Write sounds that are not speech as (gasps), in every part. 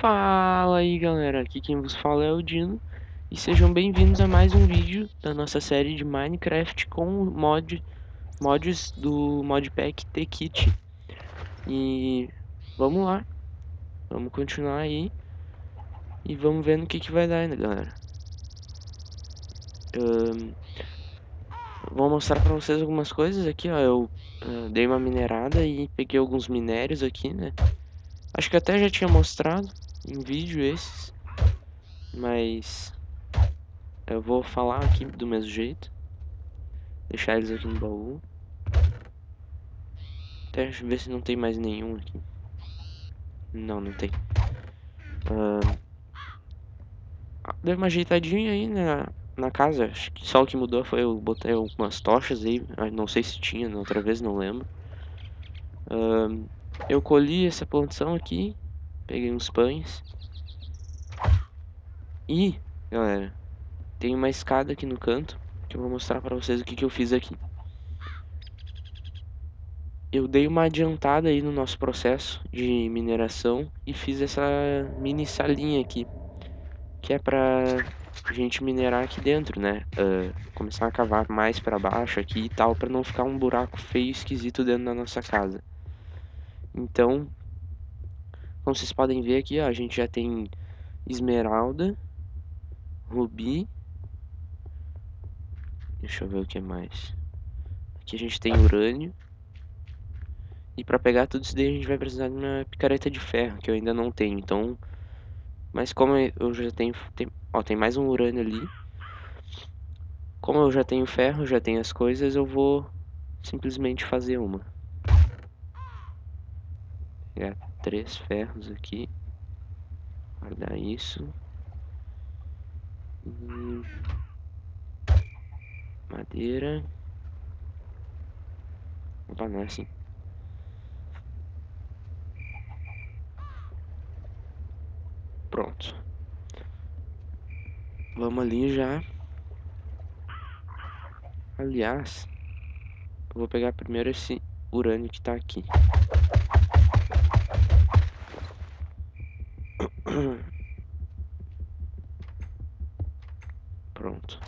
Fala aí galera, aqui quem vos fala é o Dino. E sejam bem-vindos a mais um vídeo da nossa série de Minecraft com mod, mods do modpack T-Kit. E vamos lá, vamos continuar aí. E vamos ver no que que vai dar ainda galera. Um, vou mostrar pra vocês algumas coisas aqui, ó, eu uh, dei uma minerada e peguei alguns minérios aqui, né. Acho que até já tinha mostrado em vídeo esses, mas eu vou falar aqui do mesmo jeito. Deixar eles aqui no baú. Até ver se não tem mais nenhum aqui. Não, não tem. Uh, deu uma ajeitadinha aí na, na casa. Acho que só o que mudou foi eu botei algumas tochas aí. Ah, não sei se tinha na outra vez, não lembro. Uh, eu colhi essa plantação aqui. Peguei uns pães. E, galera, tem uma escada aqui no canto. Que eu vou mostrar pra vocês o que, que eu fiz aqui. Eu dei uma adiantada aí no nosso processo de mineração. E fiz essa mini salinha aqui. Que é pra gente minerar aqui dentro, né? Uh, começar a cavar mais pra baixo aqui e tal. Pra não ficar um buraco feio esquisito dentro da nossa casa. Então, como vocês podem ver aqui, ó, a gente já tem esmeralda, rubi. Deixa eu ver o que mais. Aqui a gente tem urânio. E para pegar tudo isso daí a gente vai precisar de uma picareta de ferro, que eu ainda não tenho. Então, mas como eu já tenho, tem, ó, tem mais um urânio ali. Como eu já tenho ferro, já tenho as coisas, eu vou simplesmente fazer uma três ferros aqui. Guardar isso. E... Madeira. Opa, não é assim. Pronto. Vamos ali já. Aliás, eu vou pegar primeiro esse urânio que tá aqui. (clears throat) Pronto.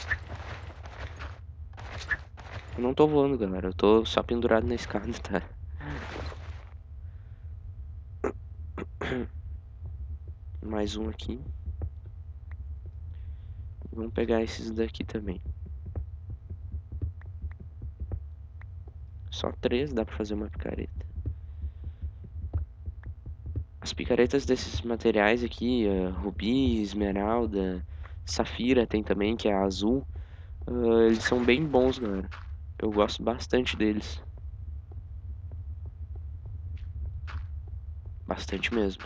Eu não tô voando, galera. Eu tô só pendurado na escada, tá? (clears throat) Mais um aqui. Vamos pegar esses daqui também. Só três, dá pra fazer uma picareta. As picaretas desses materiais aqui, uh, rubi, esmeralda, safira tem também, que é azul. Uh, eles são bem bons, galera. Eu gosto bastante deles. Bastante mesmo.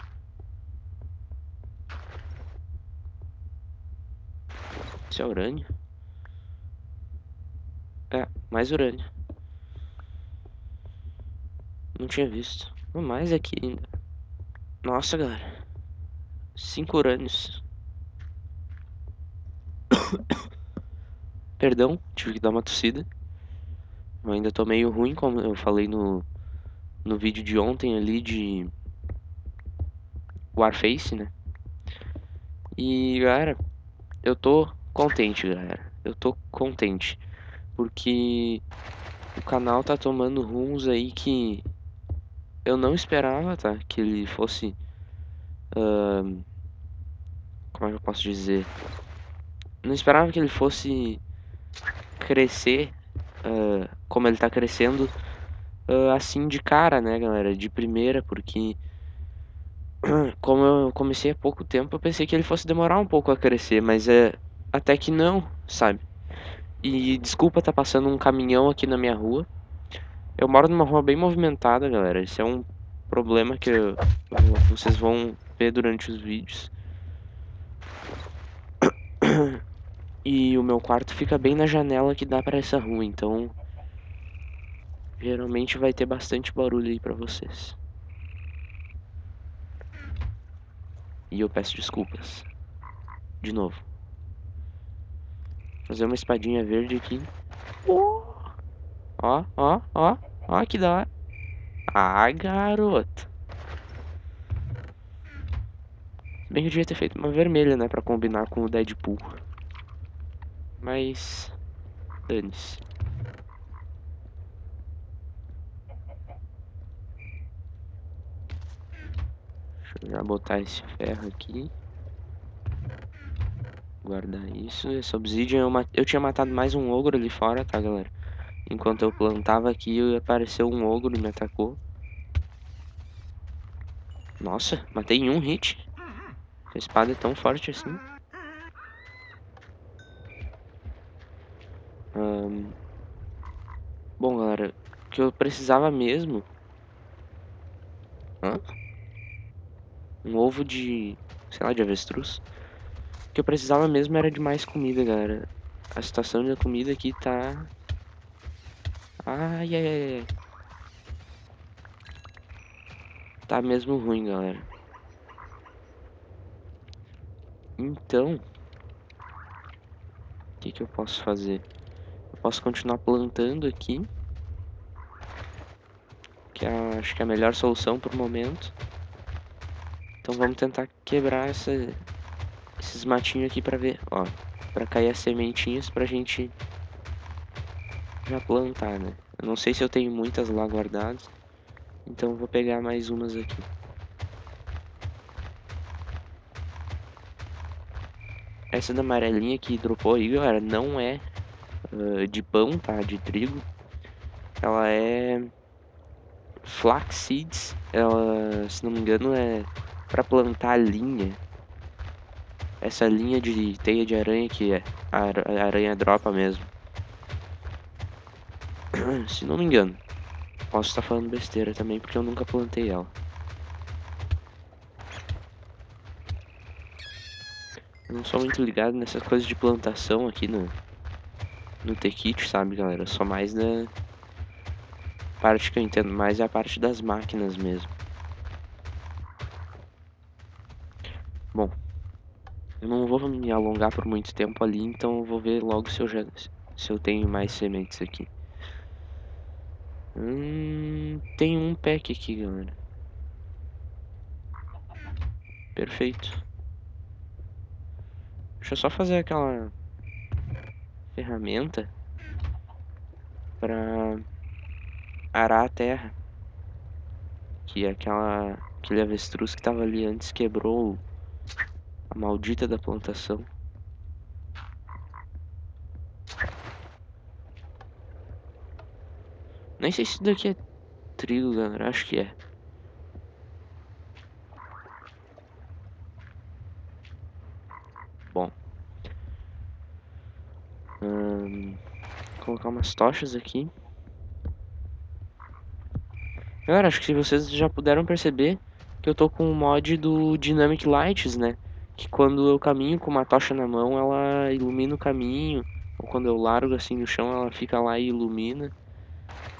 Isso é urânio? É, mais urânio. Não tinha visto. Mais aqui ainda. Nossa, galera. Cinco urânios. (coughs) Perdão, tive que dar uma tossida. Eu ainda tô meio ruim, como eu falei no, no vídeo de ontem ali de Warface, né? E, galera, eu tô contente, galera. Eu tô contente. Porque o canal tá tomando rumos aí que eu não esperava, tá? Que ele fosse. Uh, como é que eu posso dizer? Não esperava que ele fosse crescer uh, como ele tá crescendo uh, assim de cara, né, galera? De primeira, porque. (clears throat) Como eu comecei há pouco tempo, eu pensei que ele fosse demorar um pouco a crescer, mas é até que não, sabe? E desculpa tá passando um caminhão aqui na minha rua. Eu moro numa rua bem movimentada, galera. Isso é um problema que eu, vocês vão ver durante os vídeos. E o meu quarto fica bem na janela que dá para essa rua, então geralmente vai ter bastante barulho aí para vocês. E eu peço desculpas. De novo. Fazer uma espadinha verde aqui. Ó, ó, ó, ó, que da hora. Ah, garoto. Bem que eu devia ter feito uma vermelha, né? Pra combinar com o Deadpool. Mas... Dane-se. Deixa eu já botar esse ferro aqui. Guardar isso. Esse obsidian eu, eu tinha matado mais um ogro ali fora, tá, galera? Enquanto eu plantava aqui, apareceu um ogro e me atacou. Nossa, matei em um hit. A espada é tão forte assim. Um... Bom, galera, o que eu precisava mesmo... Hã? Um ovo de... sei lá, de avestruz. O que eu precisava mesmo era de mais comida, galera. A situação da comida aqui tá... Ai, ai, ai. Tá mesmo ruim, galera. Então... O que que eu posso fazer? Eu posso continuar plantando aqui. Que é, acho que é a melhor solução por momento. Então vamos tentar quebrar essa, esses matinhos aqui pra ver, ó. Pra cair as sementinhas pra gente já plantar, né? Eu não sei se eu tenho muitas lá guardadas. Então vou pegar mais umas aqui. Essa da amarelinha que dropou aí, galera, não é uh, de pão, tá? De trigo. Ela é flax seeds. Ela, se não me engano, é para plantar linha. Essa linha de teia de aranha que é a aranha dropa mesmo. Se não me engano. Posso estar falando besteira também, porque eu nunca plantei ela. Eu não sou muito ligado nessas coisas de plantação aqui no, no T-Kit, sabe, galera? Sou mais da parte que eu entendo mais é a parte das máquinas mesmo. Bom, eu não vou me alongar por muito tempo ali, então eu vou ver logo se eu já se eu tenho mais sementes aqui. Hum, tem um pack aqui, galera. Perfeito. Deixa eu só fazer aquela ferramenta para arar a terra. Que é aquela aquele avestruz que tava ali antes quebrou a maldita da plantação. Nem sei se isso daqui é trigo, galera. Acho que é. Bom. Hum, colocar umas tochas aqui. Galera, acho que vocês já puderam perceber que eu tô com o mod do Dynamic Lights, né? Que quando eu caminho com uma tocha na mão, ela ilumina o caminho. Ou quando eu largo assim no chão, ela fica lá e ilumina.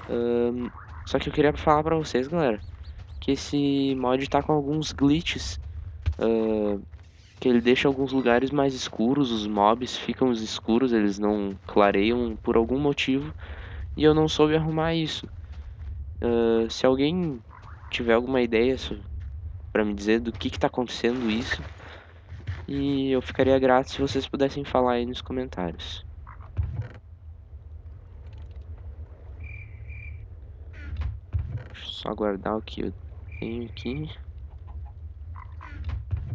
Um, só que eu queria falar pra vocês, galera, que esse mod tá com alguns glitches. Uh, que ele deixa alguns lugares mais escuros, os mobs ficam escuros, eles não clareiam por algum motivo. E eu não soube arrumar isso. Uh, se alguém tiver alguma ideia para me dizer do que está acontecendo isso, e eu ficaria grato se vocês pudessem falar aí nos comentários. Só guardar o que eu tenho aqui.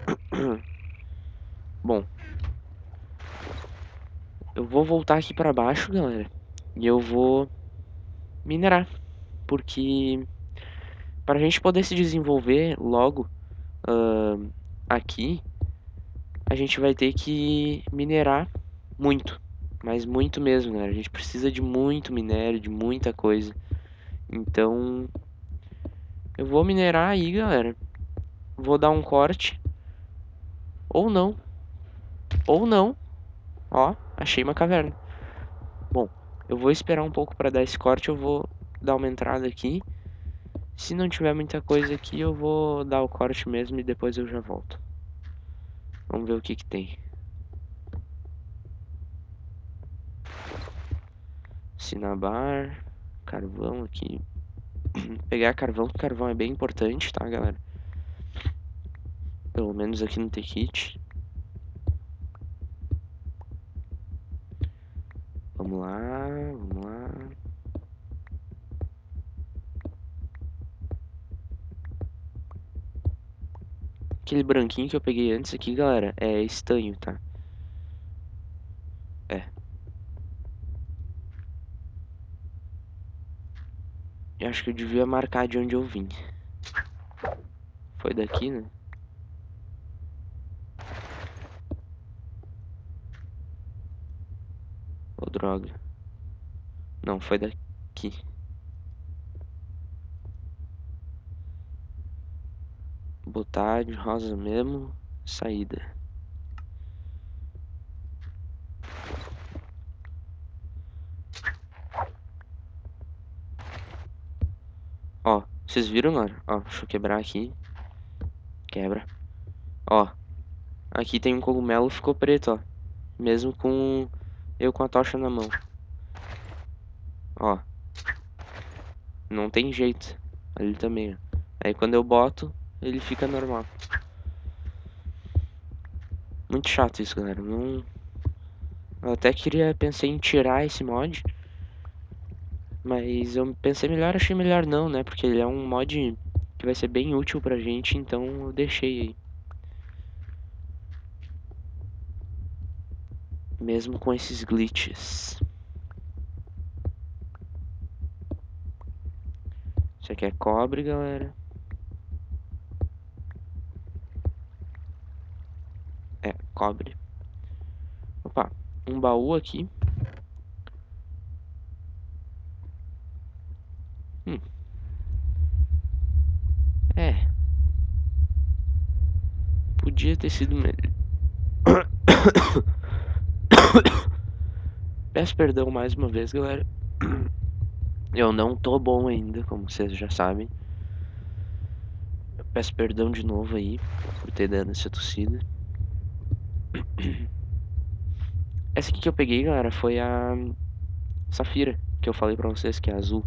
(clears throat) Bom. Eu vou voltar aqui pra baixo, galera. E eu vou minerar. Porque para a gente poder se desenvolver logo uh, aqui, a gente vai ter que minerar muito. Mas muito mesmo, né? A gente precisa de muito minério, de muita coisa. Então, eu vou minerar aí, galera. Vou dar um corte. Ou não. Ou não. Ó, achei uma caverna. Bom, eu vou esperar um pouco para dar esse corte. Eu vou dar uma entrada aqui. Se não tiver muita coisa aqui, eu vou dar o corte mesmo e depois eu já volto. Vamos ver o que que tem. Sinabar, carvão aqui. Pegar carvão, carvão é bem importante, tá, galera? Pelo menos aqui no T-Kit. Vamos lá, vamos lá. Aquele branquinho que eu peguei antes aqui, galera, é estanho, tá? É. Eu acho que eu devia marcar de onde eu vim. Foi daqui, né? Ô, oh, droga. Não, foi daqui. Botar de rosa mesmo. Saída. Ó, vocês viram, mano? Ó, deixa eu quebrar aqui. Quebra. Ó. Aqui tem um cogumelo ficou preto, ó. Mesmo com eu com a tocha na mão. Ó. Não tem jeito. Ali também, ó. Aí quando eu boto, ele fica normal. Muito chato isso, galera. Não... Eu até queria, pensei em tirar esse mod. Mas eu pensei melhor, achei melhor não, né? Porque ele é um mod que vai ser bem útil pra gente, então eu deixei aí. Mesmo com esses glitches. Isso aqui é cobre, galera. É, cobre. Opa, um baú aqui. Hum. É. Podia ter sido melhor. (coughs) Peço perdão mais uma vez, galera. (coughs) Eu não tô bom ainda, como vocês já sabem. Peço perdão de novo aí por ter dado essa tossida. (coughs) Essa aqui que eu peguei, galera, foi a Safira, que eu falei pra vocês, que é azul.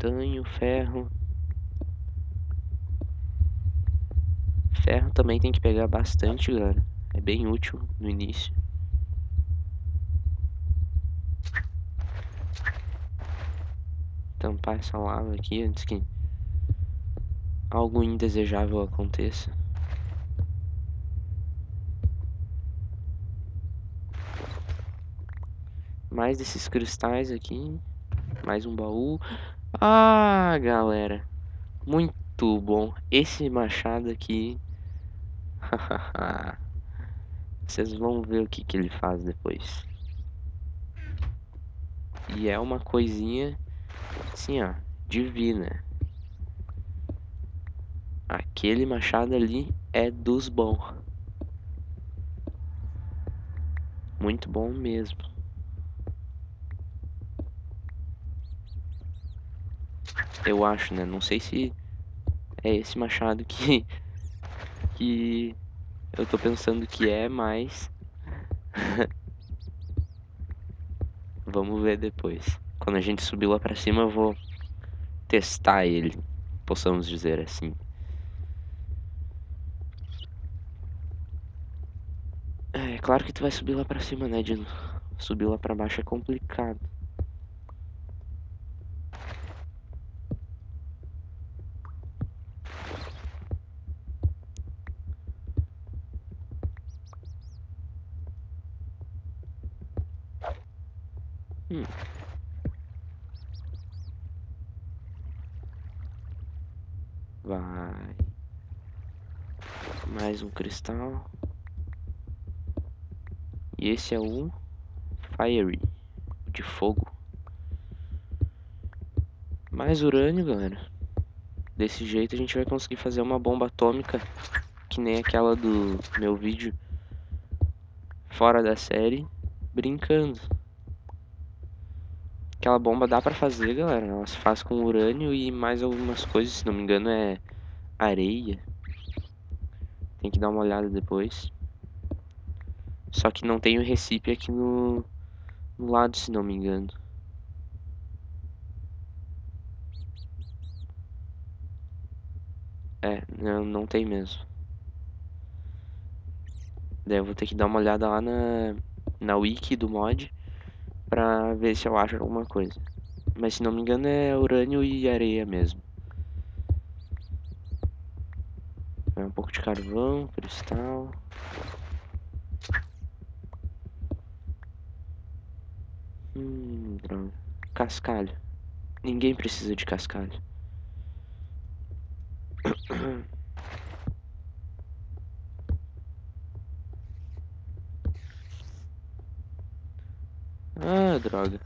Estanho, ferro. Ferro também tem que pegar bastante, galera. É bem útil no início. Tampar essa lava aqui antes que algo indesejável aconteça. Mais desses cristais aqui. Mais um baú. Ah, galera. Muito bom. Esse machado aqui. (laughs) Vocês vão ver o que, que ele faz depois. E é uma coisinha assim, ó, divina. Aquele machado ali é dos bons. Muito bom mesmo. Eu acho, né? Não sei se é esse machado que (laughs) que eu tô pensando que é, mas (laughs) vamos ver depois. Quando a gente subir lá pra cima, eu vou testar ele, possamos dizer assim. É claro que tu vai subir lá pra cima, né, Dino? Subir lá pra baixo é complicado. Hum. Vai. Mais um cristal. E esse é o Fiery, de fogo. Mais urânio, galera. Desse jeito a gente vai conseguir fazer uma bomba atômica, que nem aquela do meu vídeo fora da série, brincando. Aquela bomba dá pra fazer, galera. Ela se faz com urânio e mais algumas coisas, se não me engano é areia. Tem que dar uma olhada depois. Só que não tem o recipe aqui no, no lado, se não me engano. É, não, não tem mesmo. Daí eu vou ter que dar uma olhada lá na, na wiki do mod pra ver se eu acho alguma coisa. Mas se não me engano é urânio e areia mesmo. É um pouco de carvão, cristal. Hum, droga. Cascalho. Ninguém precisa de cascalho. Ah, droga.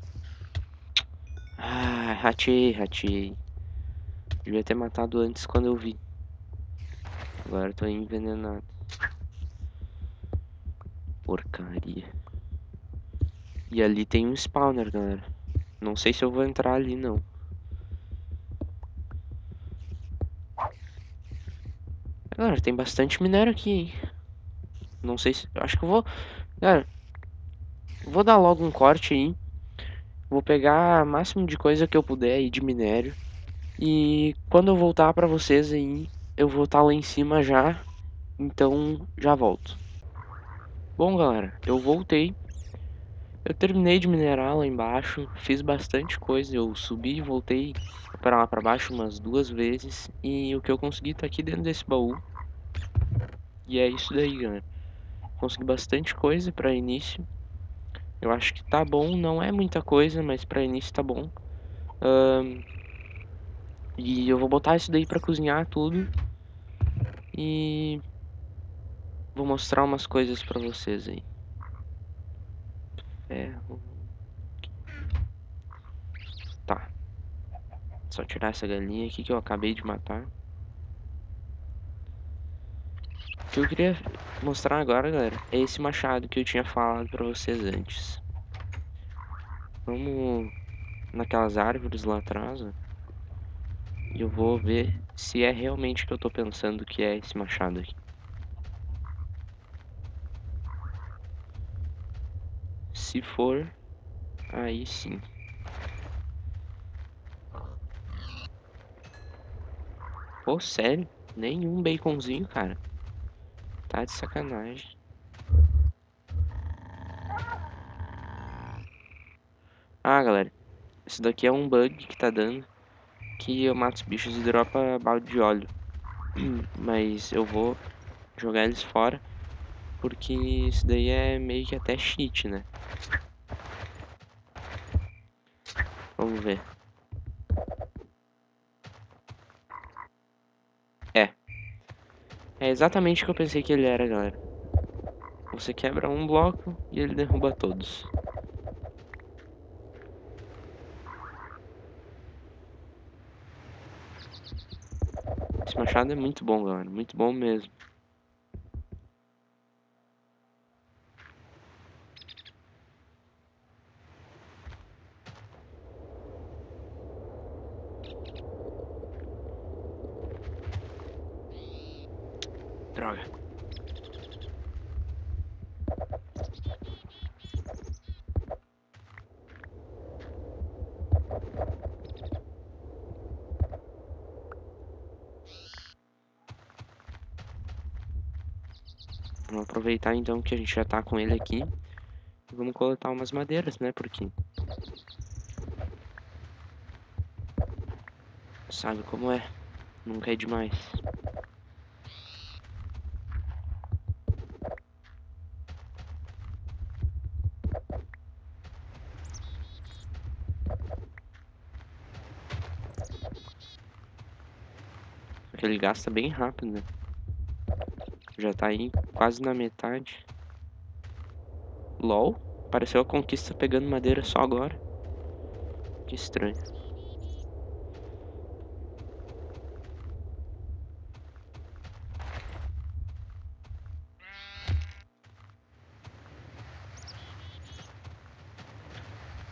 Ah, ratei, ratei. Devia ter matado antes quando eu vi. Agora eu tô envenenado. Porcaria. E ali tem um spawner, galera. Não sei se eu vou entrar ali, não. Galera, tem bastante minério aqui, hein? Não sei se... Acho que eu vou... Galera, vou dar logo um corte aí. Vou pegar o máximo de coisa que eu puder aí de minério. E quando eu voltar pra vocês aí, eu vou estar tá lá em cima já. Então, já volto. Bom, galera, eu voltei. Eu terminei de minerar lá embaixo, fiz bastante coisa, eu subi e voltei para lá para baixo umas duas vezes e o que eu consegui tá aqui dentro desse baú. E é isso daí, galera. Consegui bastante coisa para início. Eu acho que tá bom, não é muita coisa, mas para início tá bom. E eu vou botar isso daí para cozinhar tudo. E vou mostrar umas coisas para vocês aí ferro. Tá. Só tirar essa galinha aqui que eu acabei de matar. O que eu queria mostrar agora, galera, é esse machado que eu tinha falado pra vocês antes. Vamos naquelas árvores lá atrás, ó. E eu vou ver se é realmente o que eu tô pensando que é esse machado aqui. Se for, aí sim. Pô, sério? Nenhum baconzinho, cara. Tá de sacanagem. Ah, galera. Isso daqui é um bug que tá dando. Que eu mato os bichos e dropa balde de óleo. (clears throat) Mas eu vou jogar eles fora. Porque isso daí é meio que até cheat, né? Vamos ver. É. É exatamente o que eu pensei que ele era, galera. Você quebra um bloco e ele derruba todos. Esse machado é muito bom, galera. Muito bom mesmo. Droga. Vamos aproveitar então que a gente já tá com ele aqui. E vamos coletar umas madeiras, né? Porque... Sabe como é. Nunca é demais. Ele gasta bem rápido, né? Já tá aí quase na metade. LOL. Apareceu a conquista pegando madeira só agora. Que estranho.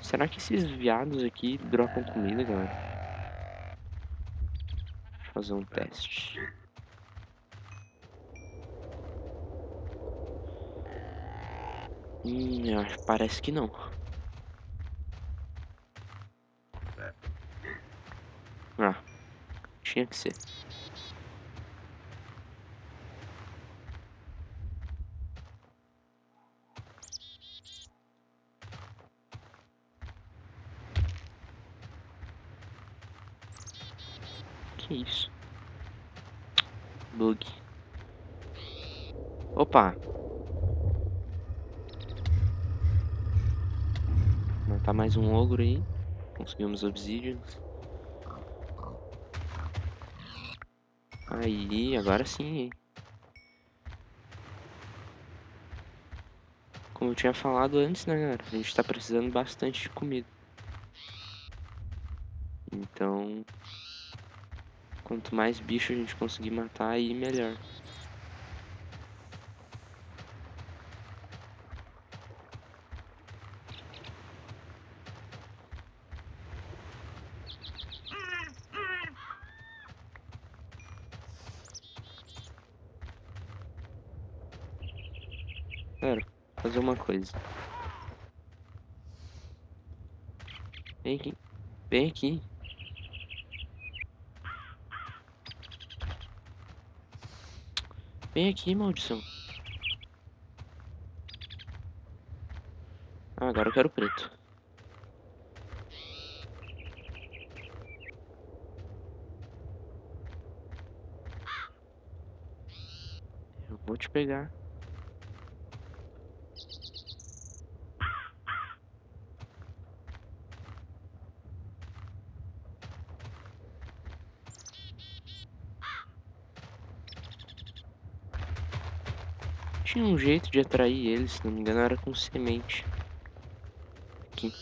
Será que esses viados aqui dropam comida, galera? fazer um teste. Hum, eu acho, parece que não. É. Ah, tinha que ser. Que isso? Bug. Opa, Matar mais um ogro aí. Conseguimos obsidians. Aí, agora sim? Como eu tinha falado antes, né, galera? A gente tá precisando bastante de comida. Então, quanto mais bicho a gente conseguir matar, aí melhor. Galera, fazer uma coisa. Vem aqui. Vem aqui. Vem aqui, maldição. Ah, agora eu quero preto. Eu vou te pegar. Tinha um jeito de atrair eles, se não me engano era com semente. Aqui.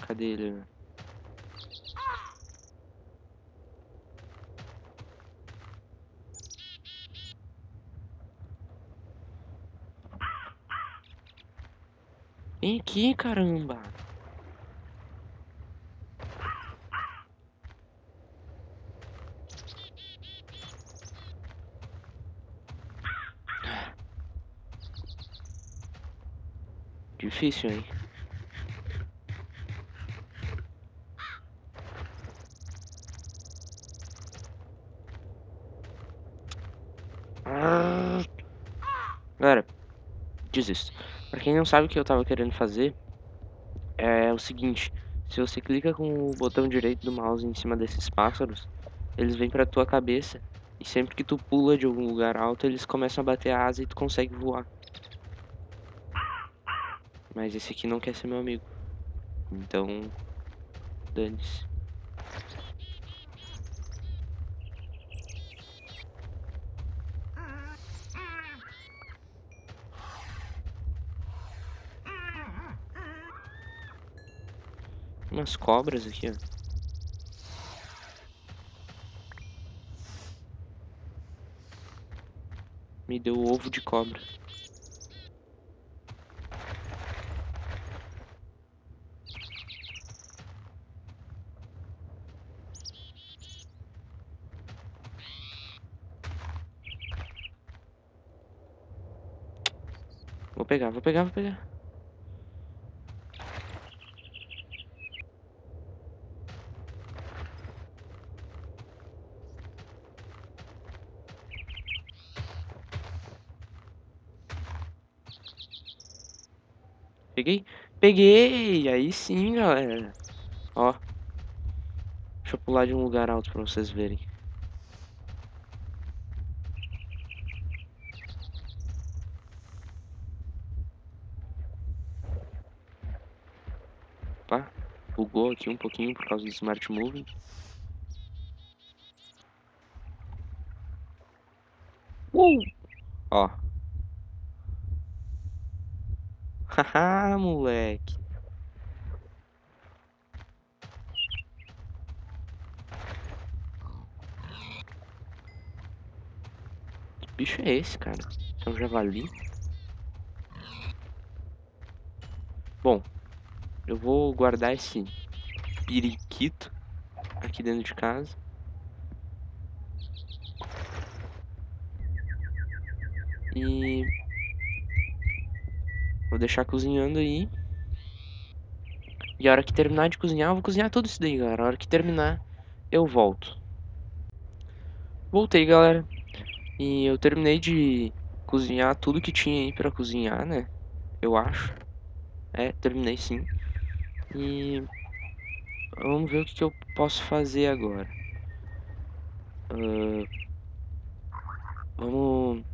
Cadê ele? Vem aqui, caramba. Difícil, hein? Galera, desisto. Pra quem não sabe o que eu tava querendo fazer, é o seguinte. Se você clica com o botão direito do mouse em cima desses pássaros, eles vêm pra tua cabeça. E sempre que tu pula de algum lugar alto, eles começam a bater a asa e tu consegue voar. Mas esse aqui não quer ser meu amigo. Então, dane-se. Umas cobras aqui, ó. Me deu ovo de cobra. Vou pegar, vou pegar, vou pegar. Peguei? Peguei! Aí sim, galera. Ó. Deixa eu pular de um lugar alto pra vocês verem. Opa. Bugou aqui um pouquinho por causa do Smart Moving. Uh! Ó. (laughs) Haha, moleque. Que bicho é esse, cara? É um javali? Bom, eu vou guardar esse periquito aqui dentro de casa. E Vou deixar cozinhando aí. E a hora que terminar de cozinhar, eu vou cozinhar tudo isso daí, galera. A hora que terminar, eu volto. Voltei, galera. E eu terminei de cozinhar tudo que tinha aí pra cozinhar, né? Eu acho. É, terminei sim. E vamos ver o que, eu posso fazer agora. Uh, vamos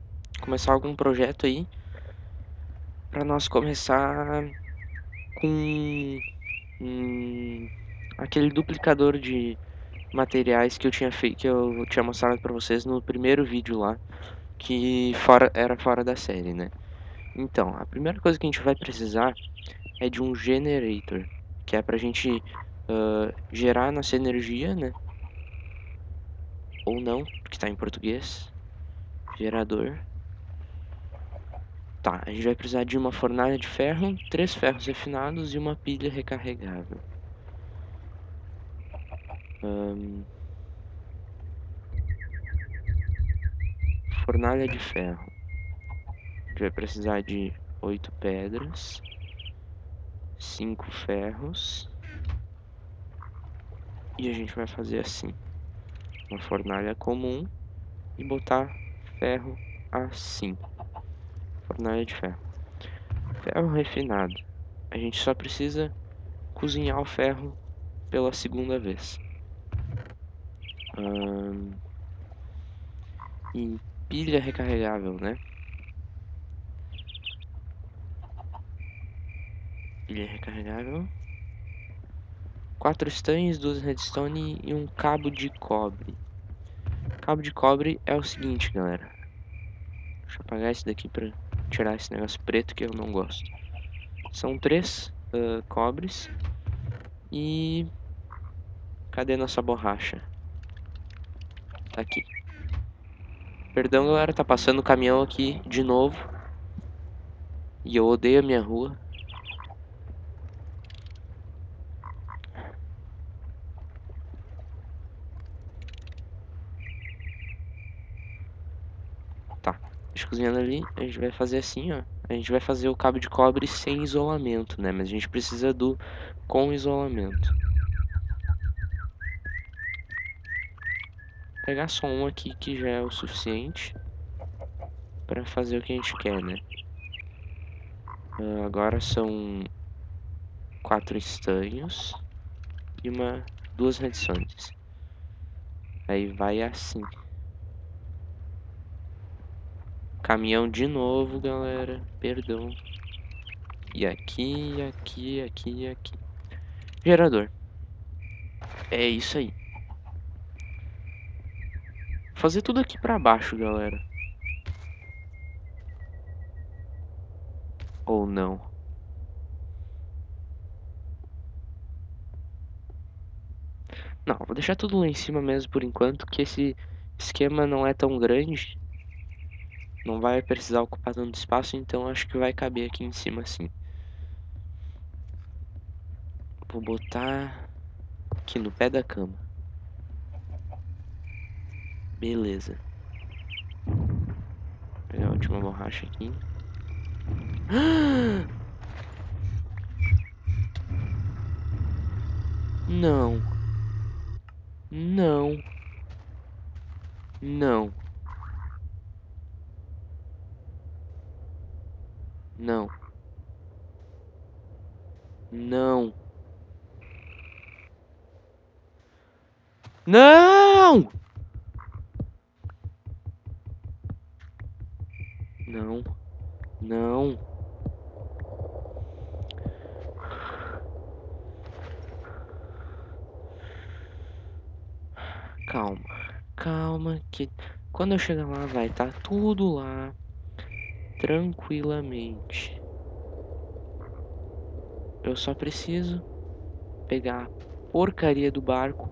começar algum projeto aí para nós começar com aquele duplicador de materiais que eu tinha feito que eu tinha mostrado para vocês no primeiro vídeo lá que fora era fora da série né então a primeira coisa que a gente vai precisar é de um generator que é para a gente uh, gerar nossa energia né ou não porque está em português gerador Tá, a gente vai precisar de uma fornalha de ferro, três ferros refinados e uma pilha recarregável. Um... Fornalha de ferro. A gente vai precisar de oito pedras, cinco ferros. E a gente vai fazer assim. Uma fornalha comum e botar ferro assim fornalha de ferro. Ferro refinado. A gente só precisa cozinhar o ferro pela segunda vez. Hum, e pilha recarregável, né? Pilha recarregável. Quatro estanhos, duas redstone e um cabo de cobre. Cabo de cobre é o seguinte, galera. Deixa eu apagar esse daqui pra tirar esse negócio preto que eu não gosto. São três uh, cobres. E... Cadê nossa borracha? Tá aqui. Perdão, galera, tá passando o caminhão aqui de novo. E eu odeio a minha rua. Cozinhando ali, a gente vai fazer assim, ó. A gente vai fazer o cabo de cobre sem isolamento, né? Mas a gente precisa do com isolamento. Vou pegar só um aqui que já é o suficiente para fazer o que a gente quer, né? Uh, agora são quatro estanhos e uma duas redstone. Aí vai assim. Caminhão de novo, galera. Perdão. E aqui, aqui, aqui, aqui. Gerador. É isso aí. Fazer tudo aqui pra baixo, galera. Ou não. Não, vou deixar tudo lá em cima mesmo por enquanto, que esse esquema não é tão grande. Não vai precisar ocupar tanto espaço, então acho que vai caber aqui em cima assim. Vou botar aqui no pé da cama. Beleza. Vou pegar a última borracha aqui. (gasps) Não. Não. Não. Não. Não. Não! Não. Não. Calma. Calma que quando eu chegar lá vai estar tá tudo lá tranquilamente. Eu só preciso pegar a porcaria do barco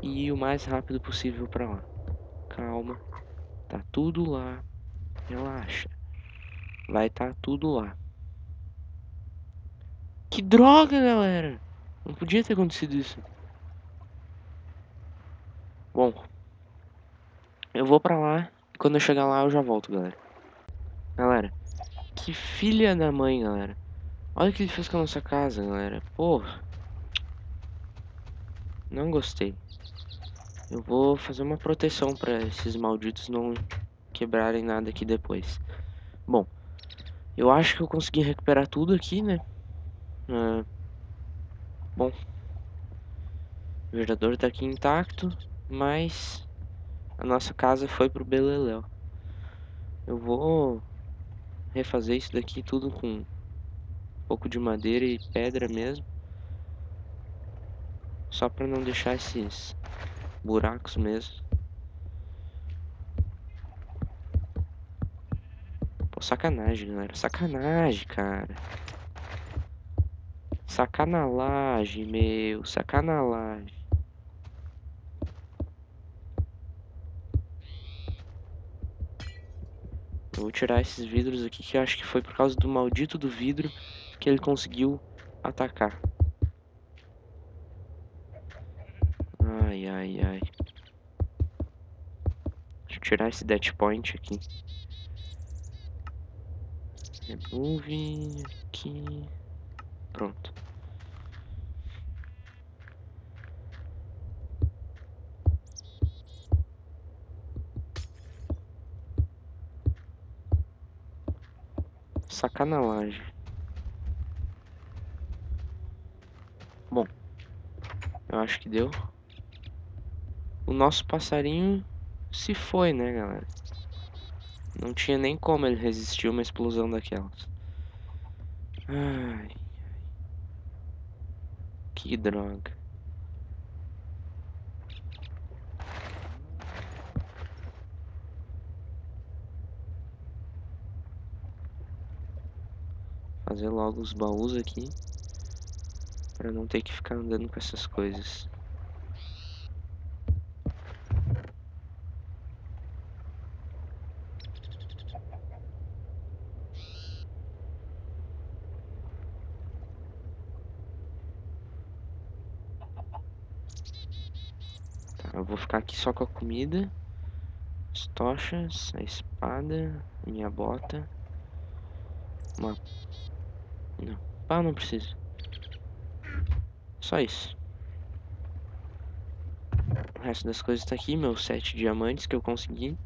e ir o mais rápido possível para lá. Calma, tá tudo lá. Relaxa. Vai tá tudo lá. Que droga, galera! Não podia ter acontecido isso. Bom, eu vou pra lá. Quando eu chegar lá, eu já volto, galera. Galera, que filha da mãe, galera. Olha o que ele fez com a nossa casa, galera. Porra. Não gostei. Eu vou fazer uma proteção para esses malditos não quebrarem nada aqui depois. Bom, eu acho que eu consegui recuperar tudo aqui, né? Uh, bom, o gerador tá aqui intacto, mas a nossa casa foi pro Beleléu. Eu vou refazer isso daqui tudo com um pouco de madeira e pedra mesmo. Só para não deixar esses buracos mesmo. Pô, sacanagem, galera. Sacanagem, cara. Sacanalagem, meu. Sacanalagem. Eu vou tirar esses vidros aqui que acho que foi por causa do maldito do vidro que ele conseguiu atacar. Ai, ai, ai. Deixa eu tirar esse dead point aqui. Remove aqui. Pronto. Sacanagem. Bom, eu acho que deu. O nosso passarinho se foi, né, galera? Não tinha nem como ele resistir uma explosão daquelas. Ai. Que droga. Fazer logo os baús aqui. Pra não ter que ficar andando com essas coisas. Tá, eu vou ficar aqui só com a comida. As tochas, a espada, minha bota. Uma Ah, não preciso. Só isso. O resto das coisas tá aqui, meus sete diamantes que eu consegui.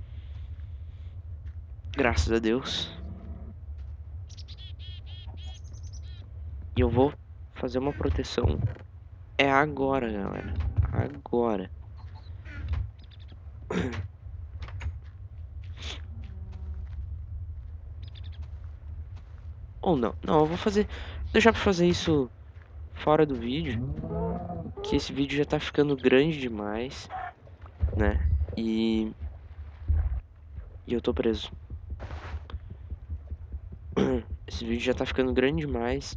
Graças a Deus. E eu vou fazer uma proteção. É agora, galera. Agora. (coughs) Ou não. Não, eu vou fazer... Deixar pra fazer isso fora do vídeo. Que esse vídeo já tá ficando grande demais. Né? E... E eu tô preso. (clears throat) Esse vídeo já tá ficando grande demais.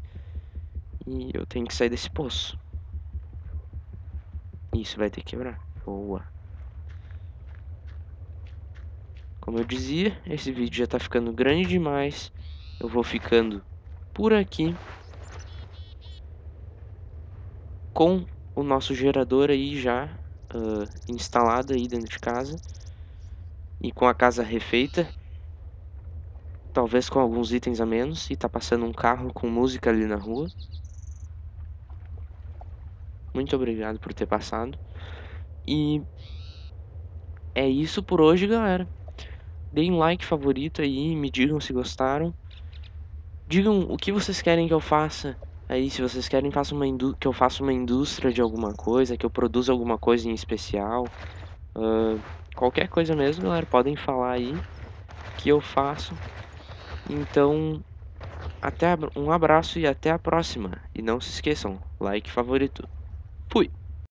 E eu tenho que sair desse poço. Isso vai ter que quebrar. Boa. Como eu dizia, esse vídeo já tá ficando grande demais eu vou ficando por aqui com o nosso gerador aí já uh, instalado aí dentro de casa e com a casa refeita talvez com alguns itens a menos e tá passando um carro com música ali na rua. Muito obrigado por ter passado. E é isso por hoje galera. Deem like favorito aí me digam se gostaram. Digam o que vocês querem que eu faça. Aí, se vocês querem uma que eu faça uma indústria de alguma coisa, que eu produza alguma coisa em especial. Uh, qualquer coisa mesmo, galera, podem falar aí que eu faço. Então, até um abraço e até a próxima. E não se esqueçam, like favorito. Fui!